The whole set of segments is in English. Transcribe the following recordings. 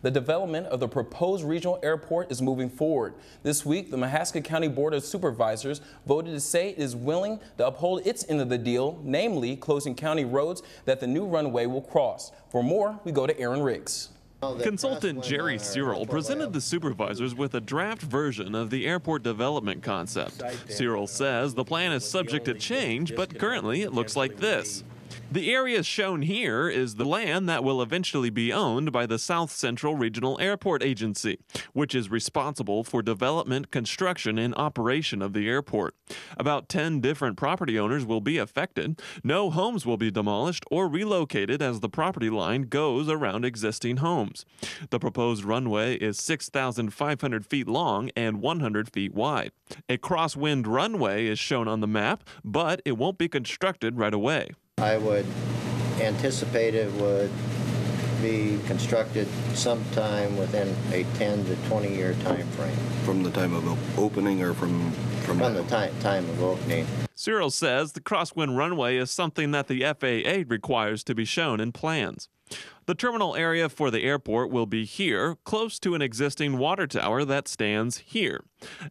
The development of the proposed regional airport is moving forward. This week, the Mahaska County Board of Supervisors voted to say it is willing to uphold its end of the deal, namely closing county roads that the new runway will cross. For more, we go to Aaron Riggs. Consultant Jerry Searle presented the supervisors with a draft version of the airport development concept. Searle says the plan is subject to change, but currently it looks like this. The area shown here is the land that will eventually be owned by the South Central Regional Airport Agency, which is responsible for development, construction, and operation of the airport. About 10 different property owners will be affected. No homes will be demolished or relocated as the property line goes around existing homes. The proposed runway is 6,500 feet long and 100 feet wide. A crosswind runway is shown on the map, but it won't be constructed right away. I would anticipate it would be constructed sometime within a 10 to 20 year time frame From the time of opening or from, from from the time, time of opening. Searle says the crosswind runway is something that the FAA requires to be shown in plans. The terminal area for the airport will be here, close to an existing water tower that stands here.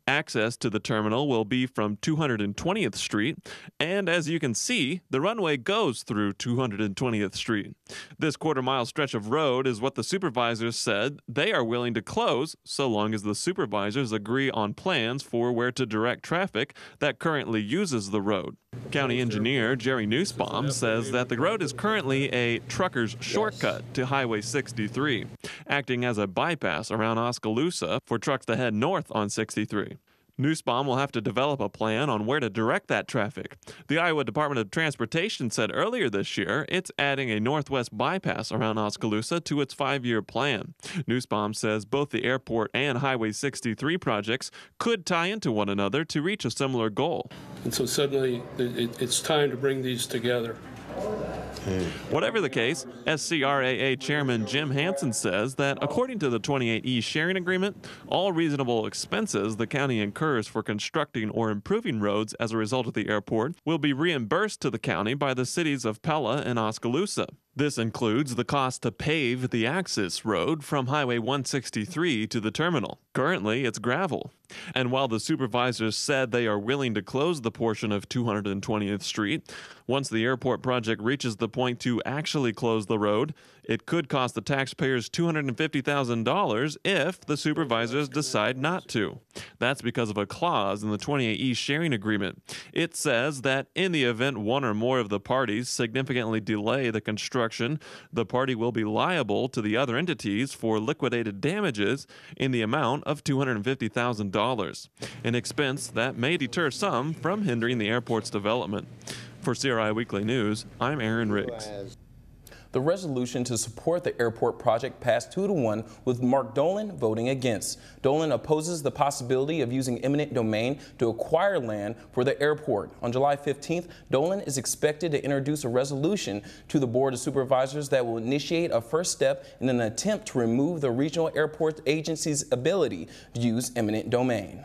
Access to the terminal will be from 220th Street, and as you can see, the runway goes through 220th Street. This quarter mile stretch of road is what the supervisors said they are willing to close so long as the supervisors agree on plans for where to direct traffic that currently uses the road. County engineer Jerry Nusbaum says that the road is currently a trucker's shortcut to Highway 63, acting as a bypass around Oskaloosa for trucks to head north on 63. Nusbaum will have to develop a plan on where to direct that traffic. The Iowa Department of Transportation said earlier this year it's adding a northwest bypass around Oskaloosa to its five year plan. Nusbaum says both the airport and Highway 63 projects could tie into one another to reach a similar goal. And so suddenly, it, it's time to bring these together. Whatever the case, SCRAA Chairman Jim Hansen says that according to the 28E sharing agreement, all reasonable expenses the county incurs for constructing or improving roads as a result of the airport will be reimbursed to the county by the cities of Pella and Oskaloosa. This includes the cost to pave the access road from Highway 163 to the terminal. Currently, it's gravel. And while the supervisors said they are willing to close the portion of 220th Street, once the airport project reaches the point to actually close the road, it could cost the taxpayers $250,000 if the supervisors decide not to. That's because of a clause in the 28E sharing agreement. It says that in the event one or more of the parties significantly delay the construction, the party will be liable to the other entities for liquidated damages in the amount of $250,000, an expense that may deter some from hindering the airport's development. For CRI Weekly News, I'm Aaron Riggs. The resolution to support the airport project passed 2 to 1 with Mark Doland voting against. Doland opposes the possibility of using eminent domain to acquire land for the airport. On July 15th, Doland is expected to introduce a resolution to the Board of Supervisors that will initiate a first step in an attempt to remove the regional airport agency's ability to use eminent domain.